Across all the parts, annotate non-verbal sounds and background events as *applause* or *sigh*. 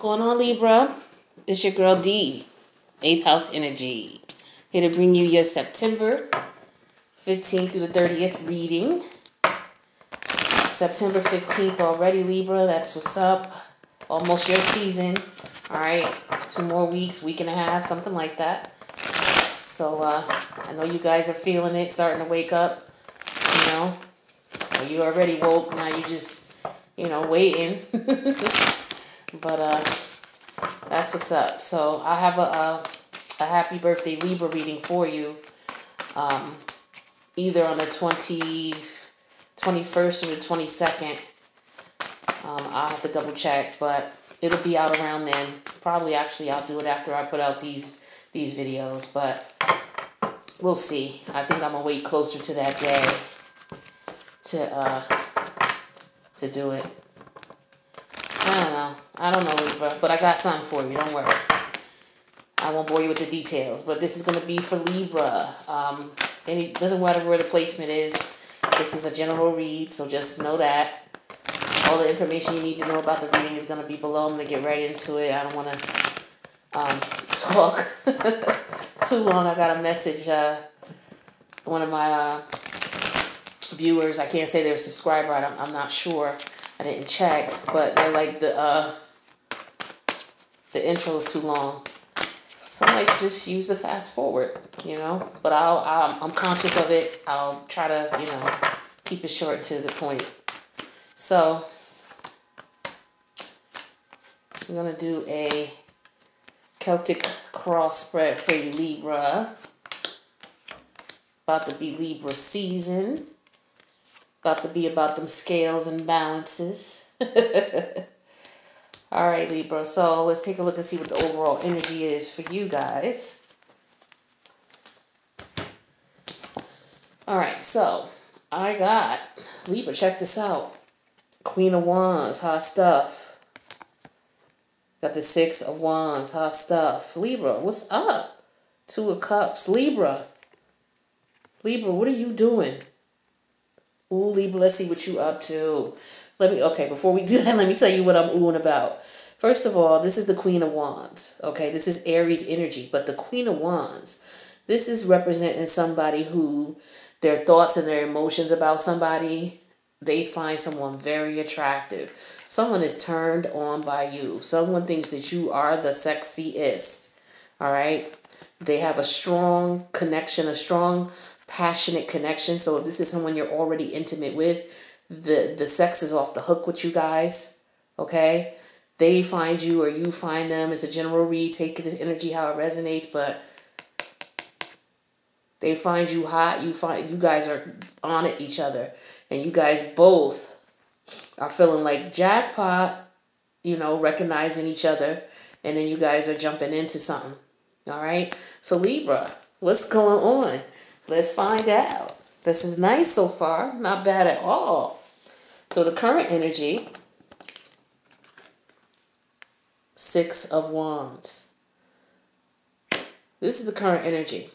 going on, Libra? It's your girl D, 8th House Energy. Here to bring you your September 15th through the 30th reading. September 15th already, Libra. That's what's up. Almost your season. All right. Two more weeks, week and a half, something like that. So uh, I know you guys are feeling it, starting to wake up. You know, you already woke. Now you just, you know, waiting. *laughs* but uh, that's what's up. So I have a, a, a happy birthday Libra reading for you. Um, either on the 20, 21st or the 22nd. Um, I'll have to double check, but it'll be out around then. Probably actually I'll do it after I put out these these videos, but we'll see. I think I'm gonna wait closer to that day to uh to do it. I don't know. I don't know, Libra, but I got something for you. Don't worry. I won't bore you with the details, but this is gonna be for Libra. Um, and it doesn't matter where the placement is. This is a general read, so just know that. All the information you need to know about the reading is going to be below. I'm going to get right into it. I don't want to um, *laughs* talk *laughs* too long. I got a message. Uh, one of my uh, viewers, I can't say they're a subscriber. I'm, I'm not sure. I didn't check, but they're like the uh, the intro is too long. So I'm like, just use the fast forward, you know. But I'll, I'll I'm conscious of it. I'll try to, you know, keep it short to the point. So I'm gonna do a Celtic cross spread for you, Libra. About to be Libra season. About to be about them scales and balances. *laughs* All right, Libra. So let's take a look and see what the overall energy is for you guys. All right, so I got Libra. Check this out. Queen of Wands, hot stuff. Got the Six of Wands, hot stuff. Libra, what's up? Two of Cups, Libra. Libra, what are you doing? Ooh, Libra, let's see what you up to. Let me, okay, before we do that, *laughs* let me tell you what I'm oohing about. First of all, this is the Queen of Wands, okay? This is Aries energy, but the Queen of Wands, this is representing somebody who their thoughts and their emotions about somebody, they find someone very attractive. Someone is turned on by you. Someone thinks that you are the sexiest, all right? They have a strong connection, a strong, passionate connection. So if this is someone you're already intimate with, the the sex is off the hook with you guys. Okay, they find you or you find them. It's a general read. Take the energy how it resonates, but they find you hot. You find you guys are on it each other, and you guys both are feeling like jackpot. You know, recognizing each other, and then you guys are jumping into something. All right, so Libra, what's going on? Let's find out. This is nice so far. Not bad at all. So the current energy, Six of Wands. This is the current energy.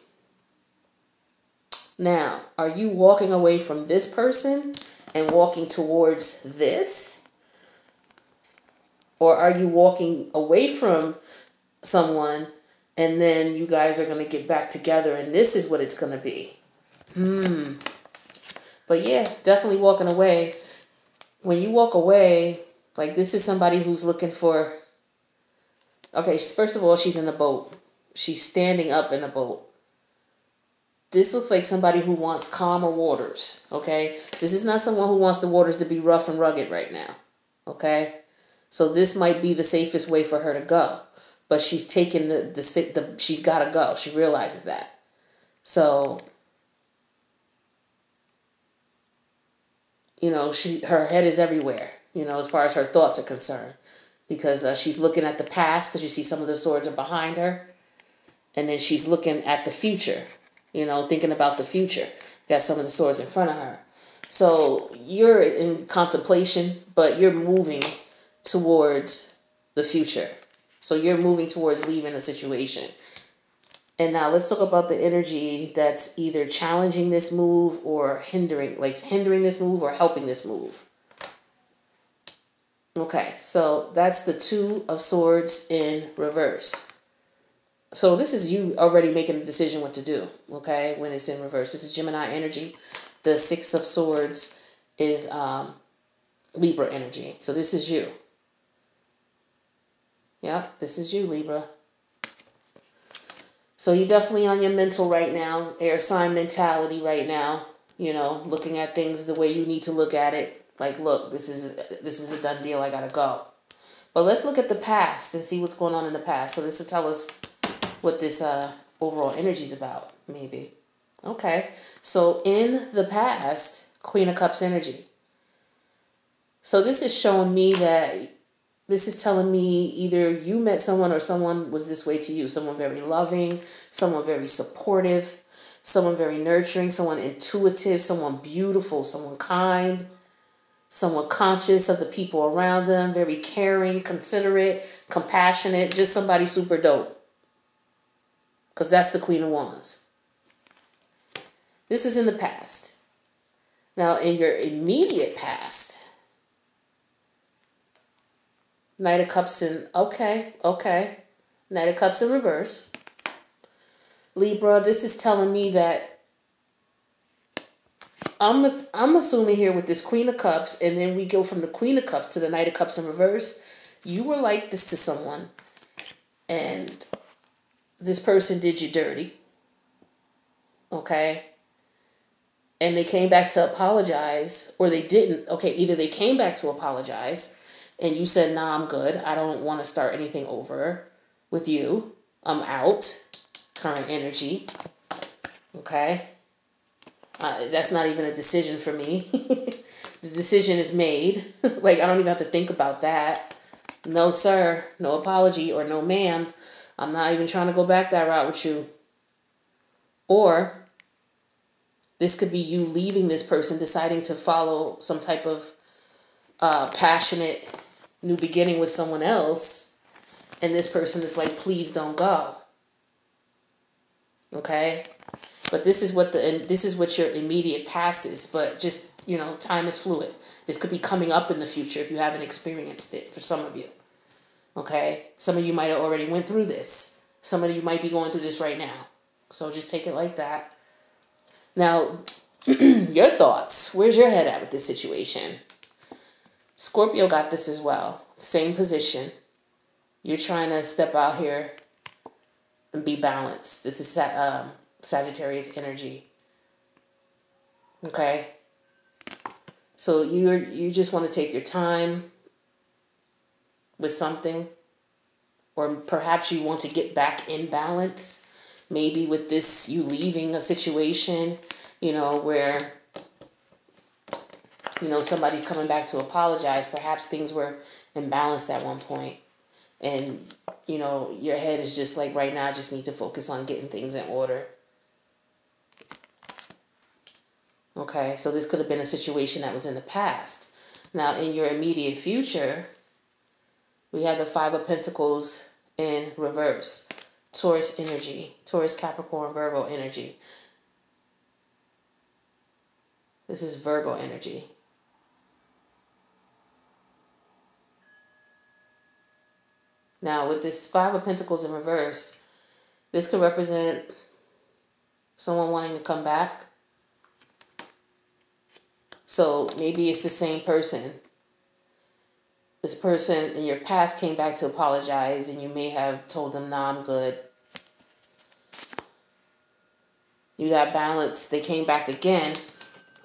Now, are you walking away from this person and walking towards this? Or are you walking away from someone and then you guys are going to get back together and this is what it's going to be? Hmm. But yeah, definitely walking away when you walk away, like this is somebody who's looking for. Okay, first of all, she's in the boat. She's standing up in the boat. This looks like somebody who wants calmer waters. Okay, this is not someone who wants the waters to be rough and rugged right now. Okay, so this might be the safest way for her to go, but she's taking the the the she's got to go. She realizes that. So you know, she her head is everywhere, you know, as far as her thoughts are concerned. Because uh, she's looking at the past, because you see some of the swords are behind her. And then she's looking at the future, you know, thinking about the future. Got some of the swords in front of her. So you're in contemplation, but you're moving towards the future. So you're moving towards leaving a situation. And now let's talk about the energy that's either challenging this move or hindering, like hindering this move or helping this move. Okay, so that's the Two of Swords in reverse. So this is you already making a decision what to do, okay, when it's in reverse. This is Gemini energy. The Six of Swords is um, Libra energy. So this is you. Yep, this is you, Libra. So you're definitely on your mental right now, air sign mentality right now. You know, looking at things the way you need to look at it. Like, look, this is this is a done deal. I gotta go. But let's look at the past and see what's going on in the past. So this will tell us what this uh, overall energy is about, maybe. Okay, so in the past, Queen of Cups energy. So this is showing me that this is telling me either you met someone or someone was this way to you. Someone very loving, someone very supportive, someone very nurturing, someone intuitive, someone beautiful, someone kind, someone conscious of the people around them, very caring, considerate, compassionate, just somebody super dope. Because that's the Queen of Wands. This is in the past. Now, in your immediate past, Knight of Cups in, okay, okay. Knight of Cups in reverse. Libra, this is telling me that I'm I'm assuming here with this Queen of Cups, and then we go from the Queen of Cups to the Knight of Cups in reverse. You were like this to someone, and this person did you dirty. Okay. And they came back to apologize, or they didn't. Okay, either they came back to apologize, and you said, nah, I'm good. I don't want to start anything over with you. I'm out. Current energy. Okay. Uh, that's not even a decision for me. *laughs* the decision is made. *laughs* like, I don't even have to think about that. No, sir. No apology or no, ma'am. I'm not even trying to go back that route with you. Or this could be you leaving this person, deciding to follow some type of uh, passionate new beginning with someone else, and this person is like, please don't go. Okay? But this is what the this is what your immediate past is, but just you know, time is fluid. This could be coming up in the future if you haven't experienced it for some of you. Okay? Some of you might have already went through this. Some of you might be going through this right now. So just take it like that. Now, *clears throat* your thoughts. Where's your head at with this situation? Scorpio got this as well. Same position. You're trying to step out here and be balanced. This is um, Sagittarius energy. Okay? So you you just want to take your time with something or perhaps you want to get back in balance maybe with this you leaving a situation you know where you know, somebody's coming back to apologize. Perhaps things were imbalanced at one point, and you know, your head is just like right now. I just need to focus on getting things in order. Okay, so this could have been a situation that was in the past. Now, in your immediate future, we have the Five of Pentacles in reverse. Taurus energy, Taurus, Capricorn, Virgo energy. This is Virgo energy. Now, with this Five of Pentacles in reverse, this could represent someone wanting to come back. So maybe it's the same person. This person in your past came back to apologize, and you may have told them, nah, I'm good. You got balance. They came back again,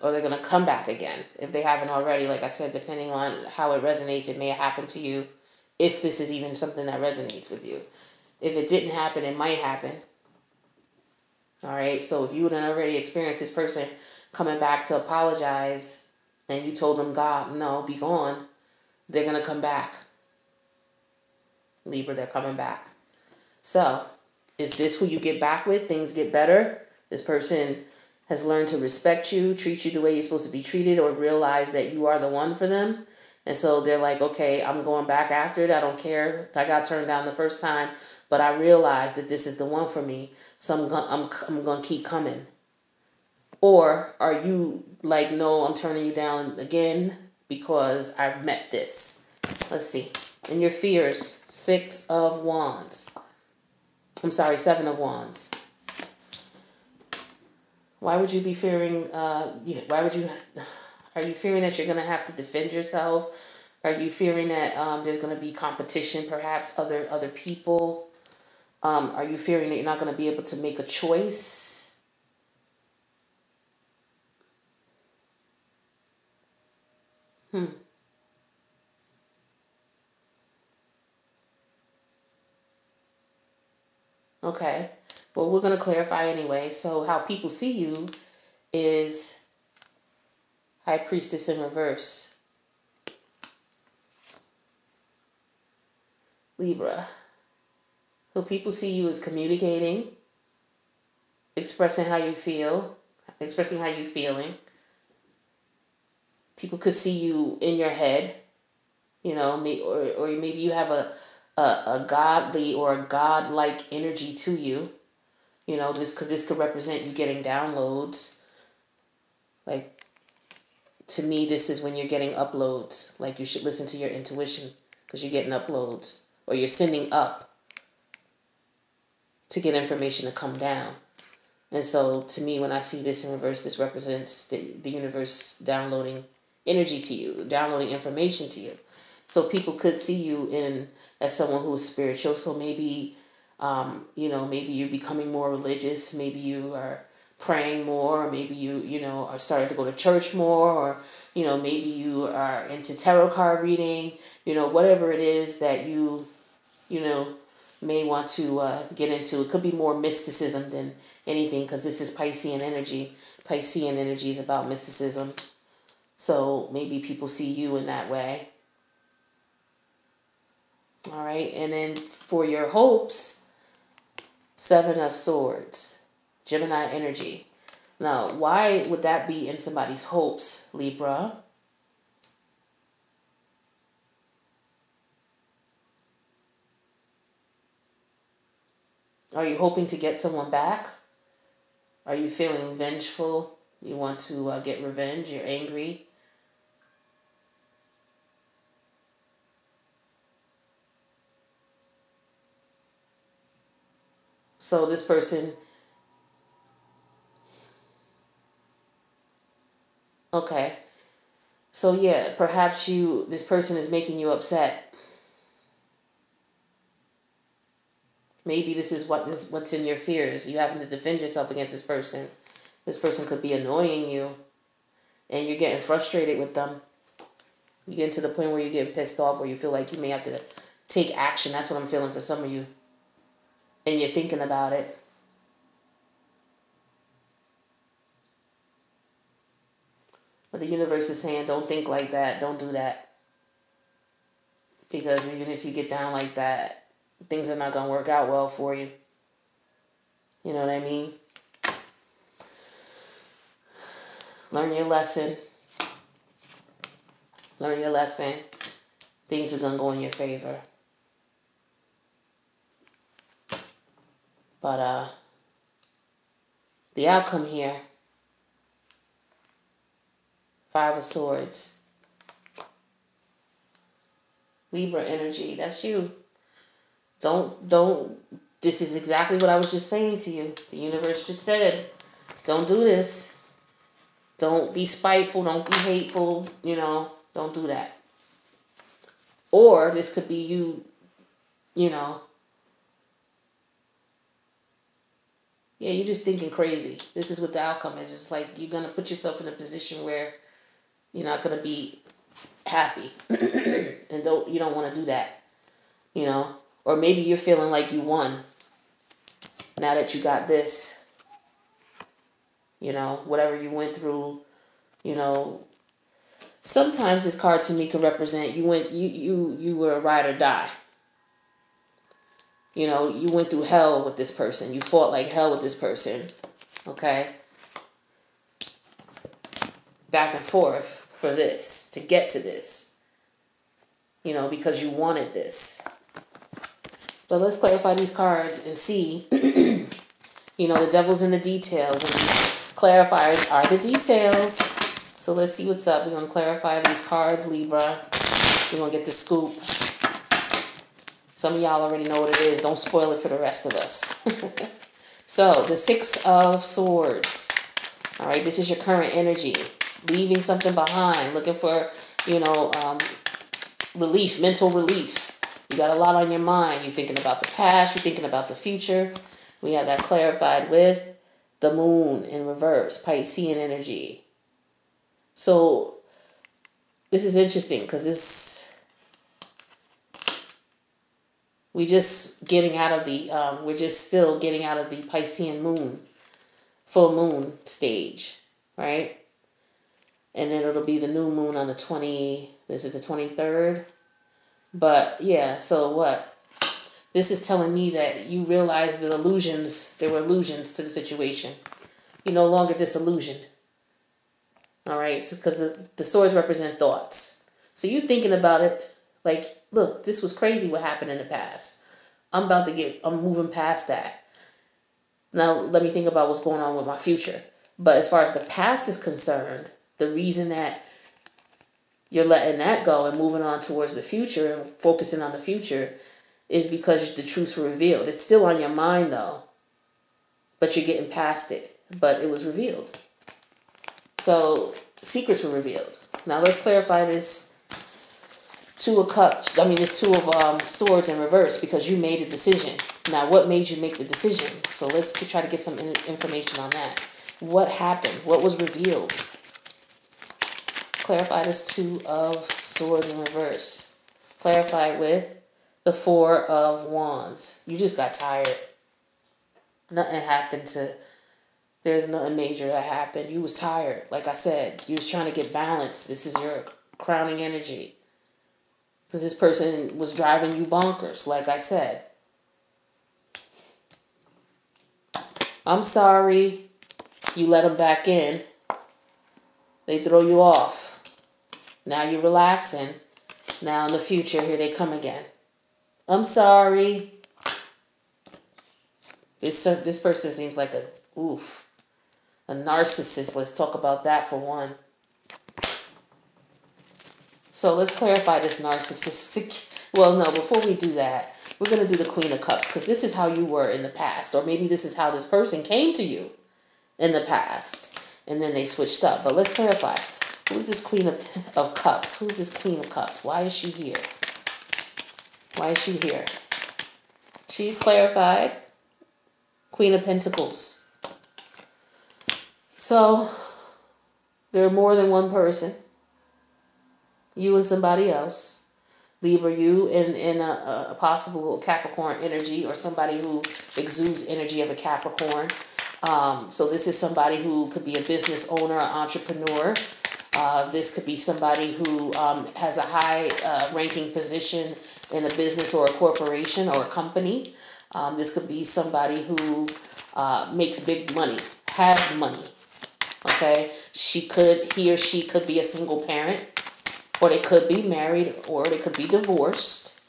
or they're going to come back again if they haven't already. Like I said, depending on how it resonates, it may have happened to you if this is even something that resonates with you. If it didn't happen, it might happen. All right. So if you would have already experienced this person coming back to apologize and you told them, God, no, be gone, they're going to come back. Libra, they're coming back. So is this who you get back with? Things get better. This person has learned to respect you, treat you the way you're supposed to be treated, or realize that you are the one for them. And so they're like, okay, I'm going back after it. I don't care. I got turned down the first time, but I realized that this is the one for me. So I'm going I'm, I'm going to keep coming. Or are you like, no, I'm turning you down again because I've met this Let's see. And your fears, six of wands. I'm sorry, seven of wands. Why would you be fearing, uh, why would you, are you fearing that you're going to have to defend yourself? Are you fearing that um, there's going to be competition, perhaps other other people? Um, are you fearing that you're not going to be able to make a choice? Hmm. Okay. Well, we're going to clarify anyway. So, how people see you is High Priestess in reverse. Libra. So people see you as communicating, expressing how you feel, expressing how you're feeling. People could see you in your head, you know, or, or maybe you have a, a, a godly or a godlike energy to you, you know, this because this could represent you getting downloads. Like, to me, this is when you're getting uploads. Like, you should listen to your intuition because you're getting uploads or you're sending up to get information to come down. And so to me, when I see this in reverse, this represents the, the universe downloading energy to you, downloading information to you. So people could see you in as someone who is spiritual. So maybe, um, you know, maybe you're becoming more religious. Maybe you are praying more, or maybe you, you know, are starting to go to church more, or, you know, maybe you are into tarot card reading, you know, whatever it is that you, you know, may want to uh, get into. It could be more mysticism than anything because this is Piscean energy. Piscean energy is about mysticism. So maybe people see you in that way. All right. And then for your hopes, Seven of Swords, Gemini energy. Now, why would that be in somebody's hopes, Libra? Are you hoping to get someone back? Are you feeling vengeful? You want to uh, get revenge? You're angry? So this person. Okay. So yeah, perhaps you this person is making you upset Maybe this is what this what's in your fears. You having to defend yourself against this person. This person could be annoying you and you're getting frustrated with them. You get to the point where you're getting pissed off where you feel like you may have to take action. That's what I'm feeling for some of you. And you're thinking about it. But the universe is saying, don't think like that. Don't do that. Because even if you get down like that, things are not going to work out well for you. You know what I mean? Learn your lesson. Learn your lesson. Things are going to go in your favor. But uh the outcome here Five of Swords. Libra energy, that's you. Don't don't this is exactly what I was just saying to you. The universe just said, don't do this. Don't be spiteful, don't be hateful, you know, don't do that. Or this could be you, you know, yeah, you're just thinking crazy. This is what the outcome is. It's like you're going to put yourself in a position where you're not going to be happy. *clears throat* and don't you don't want to do that. You know, or maybe you're feeling like you won now that you got this. You know, whatever you went through, you know. Sometimes this card to me could represent you went you you you were a ride or die. You know, you went through hell with this person. You fought like hell with this person. Okay? Back and forth for this, to get to this. You know, because you wanted this. But let's clarify these cards and see, *clears throat* you know, the devil's in the details. And clarifiers are the details. So let's see what's up. We're going to clarify these cards, Libra. We're going to get the scoop. Some of y'all already know what it is. Don't spoil it for the rest of us. *laughs* so, the Six of Swords. All right, this is your current energy. Leaving something behind. Looking for, you know, um, relief, mental relief. You got a lot on your mind. You're thinking about the past. You're thinking about the future. We have that clarified with the moon in reverse, Piscean energy. So, this is interesting because this we just getting out of the um, we're just still getting out of the Piscean moon, full moon stage, right? And then it'll be the new moon on the twenty. Is it the twenty third? But yeah, so what? This is telling me that you realize the illusions. There were illusions to the situation. You're no longer disillusioned. All right, because so, the, the swords represent thoughts. So you're thinking about it like, look, this was crazy what happened in the past. I'm about to get, I'm moving past that. Now, let me think about what's going on with my future. But as far as the past is concerned, the reason that you're letting that go and moving on towards the future and focusing on the future is because the truths were revealed. It's still on your mind though, but you're getting past it. But it was revealed. So secrets were revealed. Now let's clarify this two of cups. I mean, it's two of um, swords in reverse because you made a decision. Now, what made you make the decision? So let's try to get some information on that. What happened? What was revealed? Clarify this two of swords in reverse. Clarify with the four of wands. You just got tired. Nothing happened to there's nothing major that happened. You was tired. Like I said, you was trying to get balance. This is your crowning energy. Because this person was driving you bonkers, like I said. I'm sorry you let them back in. They throw you off. Now you're relaxing. Now in the future, here they come again. I'm sorry. This this person seems like a oof, a narcissist. Let's talk about that for one. So let's clarify this narcissistic. Well, no, before we do that, we're going to do the Queen of Cups because this is how you were in the past. Or maybe this is how this person came to you in the past. And then they switched up. But let's clarify. Who is this Queen of, of Cups? Who is this Queen of Cups? Why is she here? Why is she here? She's clarified. Queen of Pentacles. So, there are more than one person you and somebody else. Libra, you in, in a, a possible Capricorn energy or somebody who exudes energy of a Capricorn. Um, so this is somebody who could be a business owner an entrepreneur. Uh, this could be somebody who um, has a high uh, ranking position in a business or a corporation or a company. Um, this could be somebody who uh, makes big money, has money. Okay, she could, he or she could be a single parent or they could be married or they could be divorced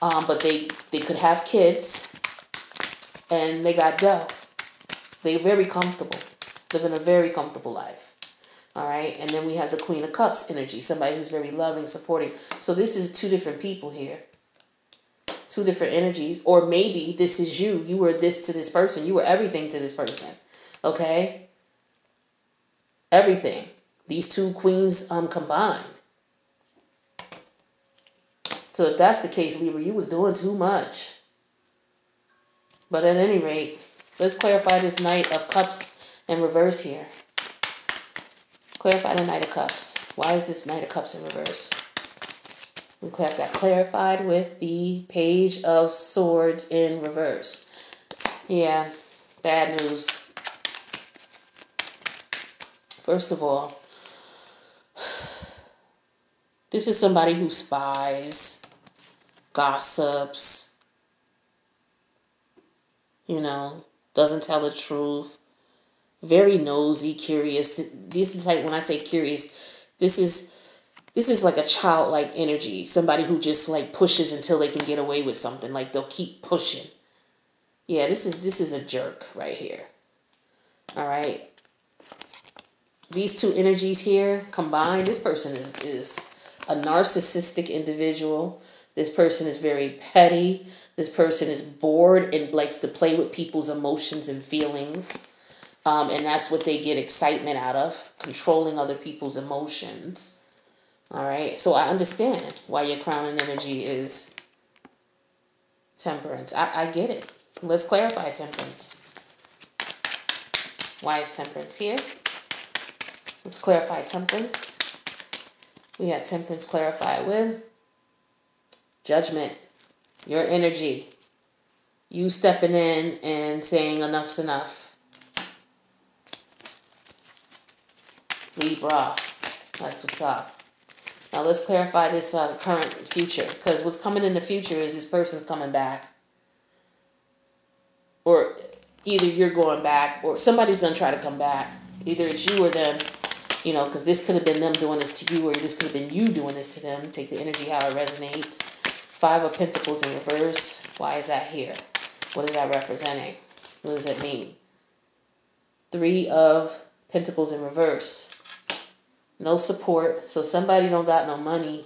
um, but they they could have kids and they got dough they're very comfortable living a very comfortable life all right? And then we have the queen of cups energy somebody who's very loving supporting. So this is two different people here. Two different energies. Or maybe this is you. You were this to this person. You were everything to this person. Okay? Everything. These two queens um combined. So if that's the case, Libra, you was doing too much. But at any rate, let's clarify this Knight of Cups in reverse here. Clarify the Knight of Cups. Why is this Knight of Cups in reverse? We have that clarified with the Page of Swords in reverse. Yeah, bad news. First of all, *sighs* this is somebody who spies gossips, you know, doesn't tell the truth, very nosy, curious. This is like when I say curious, this is this is like a childlike energy. Somebody who just like pushes until they can get away with something. Like they'll keep pushing. Yeah, this is this is a jerk right here. All right. These two energies here combined, this person is is a narcissistic individual. This person is very petty. This person is bored and likes to play with people's emotions and feelings. Um, and that's what they get excitement out of, controlling other people's emotions. All right. So I understand why your crowning energy is temperance. I, I get it. Let's clarify temperance. Why is temperance here? Let's clarify temperance. We got temperance clarified with judgment, your energy, you stepping in and saying enough's enough. Libra, that's what's up. Now let's clarify this uh, current future because what's coming in the future is this person's coming back. Or either you're going back or somebody's going to try to come back. Either it's you or them, you know, because this could have been them doing this to you or this could have been you doing this to them. Take the energy how it resonates. Five of Pentacles in reverse. Why is that here? What is that representing? What does it mean? Three of Pentacles in reverse no support. So somebody don't got no money.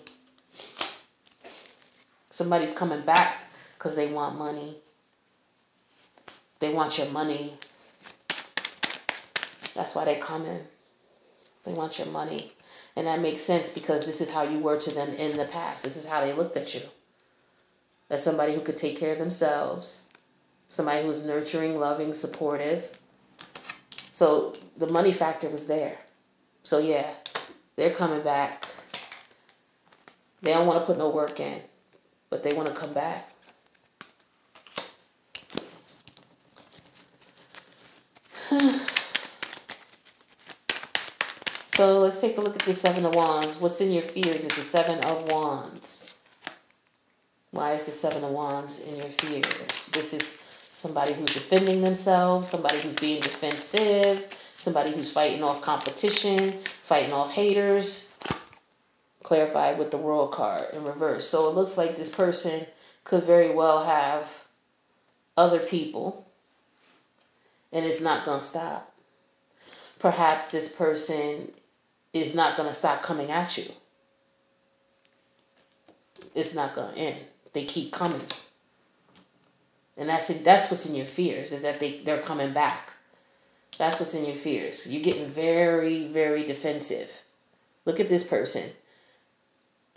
Somebody's coming back because they want money. They want your money. That's why they come in. They want your money. And that makes sense because this is how you were to them in the past. This is how they looked at you. As somebody who could take care of themselves. Somebody who was nurturing, loving, supportive. So the money factor was there. So yeah, they're coming back. They don't want to put no work in, but they want to come back. *sighs* so let's take a look at the Seven of Wands. What's in your fears is the Seven of Wands. Why is the Seven of Wands in your fears? This is somebody who's defending themselves, somebody who's being defensive, somebody who's fighting off competition, fighting off haters. Clarified with the world card in reverse. So it looks like this person could very well have other people and it's not going to stop. Perhaps this person is not going to stop coming at you. It's not going to end. They keep coming. And that's that's what's in your fears is that they they're coming back. That's what's in your fears. You're getting very, very defensive. Look at this person.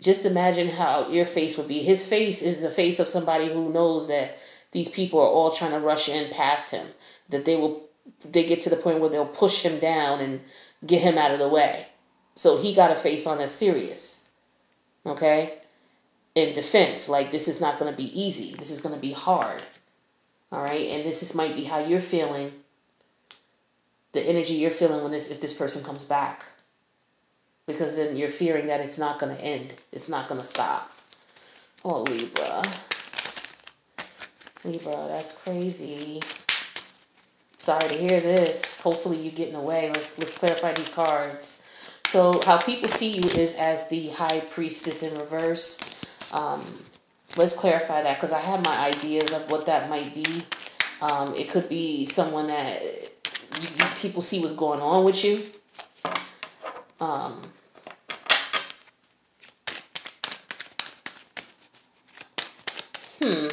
Just imagine how your face would be. His face is the face of somebody who knows that these people are all trying to rush in past him. That they will they get to the point where they'll push him down and get him out of the way. So he got a face on that's serious. Okay? In defense, like this is not going to be easy. This is going to be hard. All right? And this is might be how you're feeling the energy you're feeling when this if this person comes back. Because then you're fearing that it's not going to end. It's not going to stop. Oh libra. Libra that's crazy. Sorry to hear this. Hopefully you're getting away. Let's let's clarify these cards. So how people see you is as the high priestess in reverse. Um, let's clarify that because i have my ideas of what that might be. Um, it could be someone that you, you, people see what's going on with you. Um, hmm.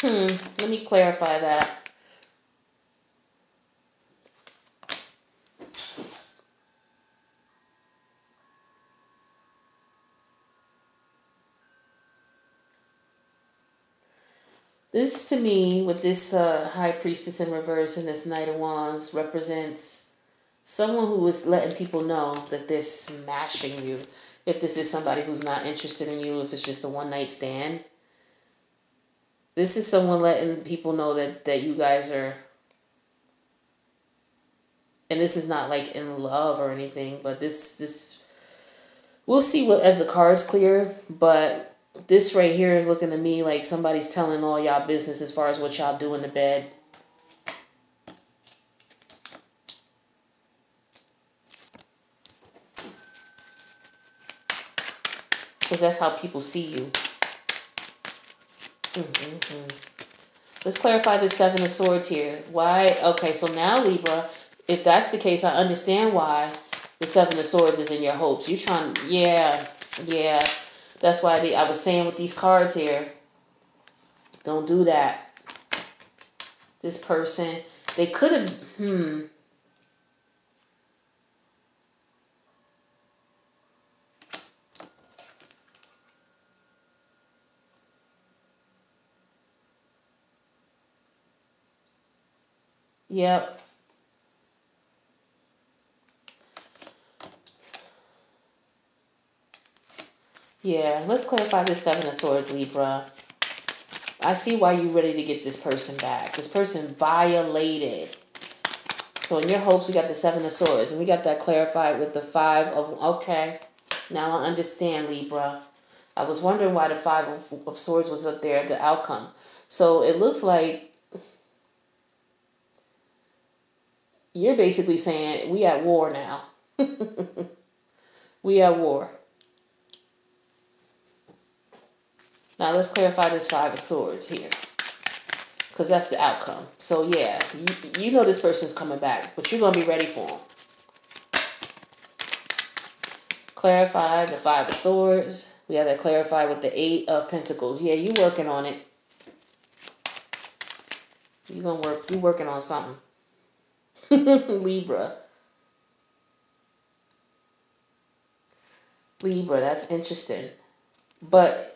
Hmm. Let me clarify that. This to me, with this uh, High Priestess in reverse and this Knight of Wands, represents someone who is letting people know that they're smashing you. If this is somebody who's not interested in you, if it's just a one night stand. This is someone letting people know that, that you guys are and this is not like in love or anything, but this this we'll see what as the cards clear, but this right here is looking to me like somebody's telling all y'all business as far as what y'all do in the bed. Because that's how people see you. Mm -hmm. Let's clarify the Seven of Swords here. Why? Okay, so now Libra, if that's the case, I understand why the Seven of Swords is in your hopes. You're trying, yeah, yeah. That's why the, I was saying with these cards here, don't do that. This person, they could have, hmm. Yep. Yeah, let's clarify this Seven of Swords, Libra. I see why you're ready to get this person back. This person violated. So in your hopes, we got the Seven of Swords. And we got that clarified with the Five of... Okay. Now I understand, Libra. I was wondering why the Five of, of Swords was up there, the outcome. So it looks like you're basically saying we at war now. *laughs* we at war. Now let's clarify this Five of Swords here. Because that's the outcome. So yeah, you, you know this person's coming back. But you're going to be ready for them. Clarify the Five of Swords. We have that clarified with the Eight of Pentacles. Yeah, you working on it. You gonna work. You working on something. *laughs* Libra. Libra. That's interesting. But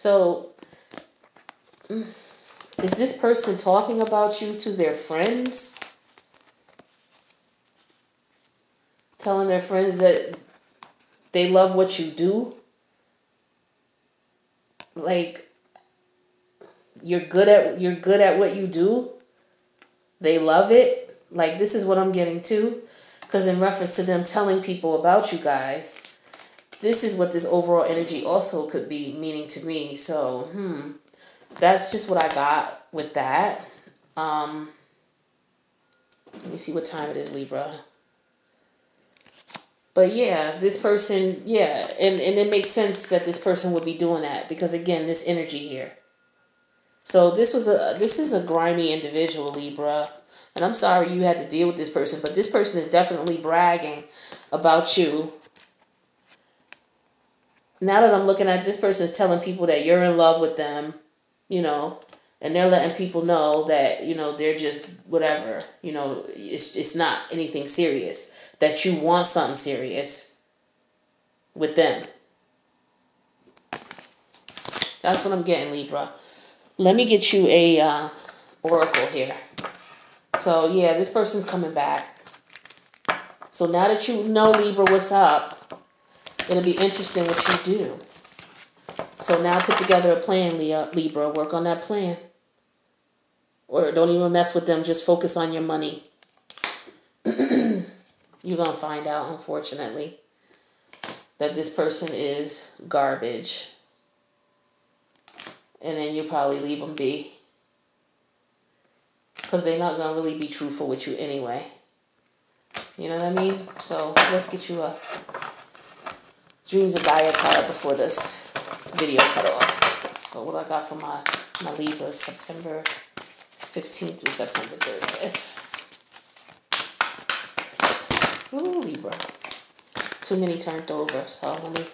So, mm, is this person talking about you to their friends? Telling their friends that they love what you do? Like you're good at you're good at what you do? They love it? Like this is what I'm getting to cuz in reference to them telling people about you guys, this is what this overall energy also could be meaning to me. So, hmm, that's just what I got with that. Um, let me see what time it is, Libra. But yeah, this person, yeah, and, and it makes sense that this person would be doing that because again, this energy here. So this was a this is a grimy individual, Libra. And I'm sorry you had to deal with this person, but this person is definitely bragging about you now that I'm looking at this person is telling people that you're in love with them, you know, and they're letting people know that, you know, they're just whatever, you know, it's it's not anything serious. That you want something serious with them. That's what I'm getting, Libra. Let me get you a uh, oracle here. So, yeah, this person's coming back. So now that you know, Libra, what's up, It'll be interesting what you do. So now put together a plan, Libra. Work on that plan. Or don't even mess with them. Just focus on your money. *clears throat* You're going to find out, unfortunately, that this person is garbage. And then you'll probably leave them be. Because they're not going to really be truthful with you anyway. You know what I mean? So let's get you a Dreams of Gaia card before this video cut off. So what I got for my, my Libra September 15th through September 30th. Ooh, Libra. Too many turned over, so let me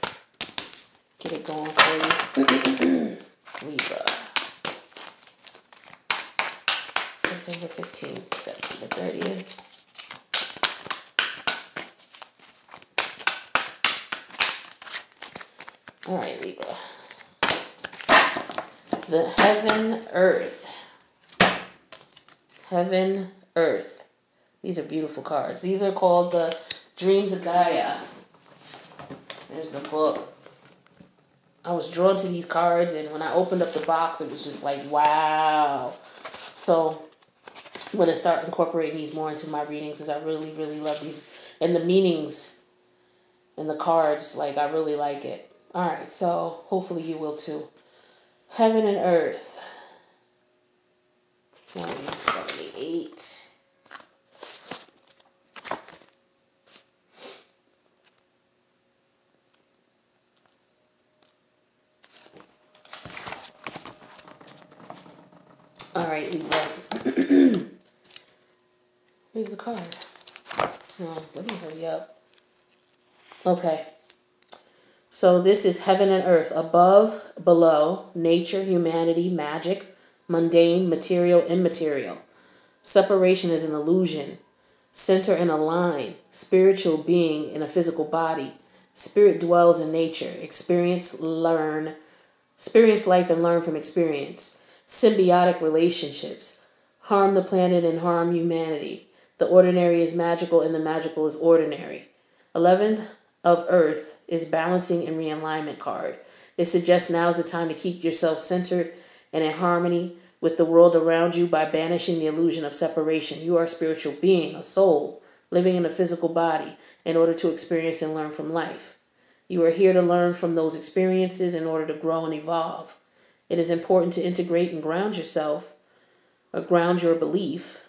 get it going for you. *clears throat* Libra. September 15th, September 30th. All right, Libra. The heaven, earth. Heaven, earth. These are beautiful cards. These are called the Dreams of Gaia. There's the book. I was drawn to these cards, and when I opened up the box, it was just like, wow. So I'm going to start incorporating these more into my readings because I really, really love these. And the meanings and the cards, like, I really like it. All right, so hopefully you will too. Heaven and earth. 178. right, Libra. *clears throat* Here's the card. No, let me hurry up. Okay. So this is heaven and earth, above, below, nature, humanity, magic, mundane, material, immaterial. Separation is an illusion. Center and align, spiritual being in a physical body. Spirit dwells in nature. Experience, learn, experience life and learn from experience. Symbiotic relationships. Harm the planet and harm humanity. The ordinary is magical and the magical is ordinary. 11th of Earth is balancing and realignment card. It suggests now is the time to keep yourself centered and in harmony with the world around you by banishing the illusion of separation. You are a spiritual being, a soul, living in a physical body in order to experience and learn from life. You are here to learn from those experiences in order to grow and evolve. It is important to integrate and ground yourself, or ground your belief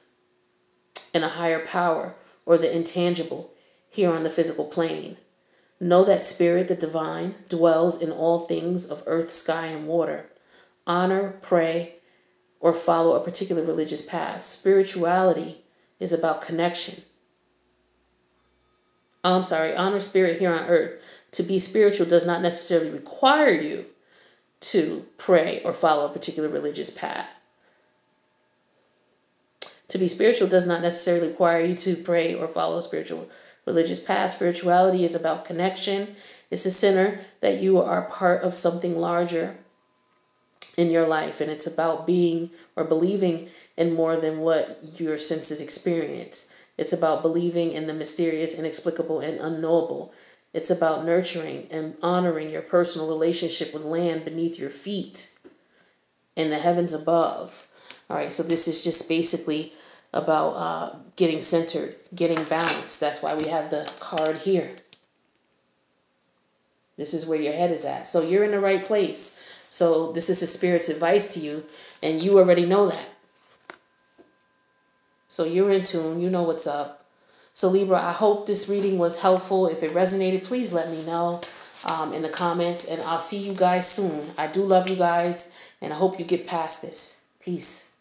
in a higher power or the intangible here on the physical plane. Know that spirit, the divine, dwells in all things of earth, sky, and water. Honor, pray, or follow a particular religious path. Spirituality is about connection. Oh, I'm sorry, honor spirit here on earth. To be spiritual does not necessarily require you to pray or follow a particular religious path. To be spiritual does not necessarily require you to pray or follow a spiritual religious path. Spirituality is about connection. It's a center that you are part of something larger in your life, and it's about being or believing in more than what your senses experience. It's about believing in the mysterious, inexplicable, and unknowable. It's about nurturing and honoring your personal relationship with land beneath your feet and the heavens above. All right, so this is just basically about uh, getting centered, getting balanced. That's why we have the card here. This is where your head is at. So you're in the right place. So this is the Spirit's advice to you, and you already know that. So you're in tune. You know what's up. So Libra, I hope this reading was helpful. If it resonated, please let me know um, in the comments, and I'll see you guys soon. I do love you guys, and I hope you get past this. Peace.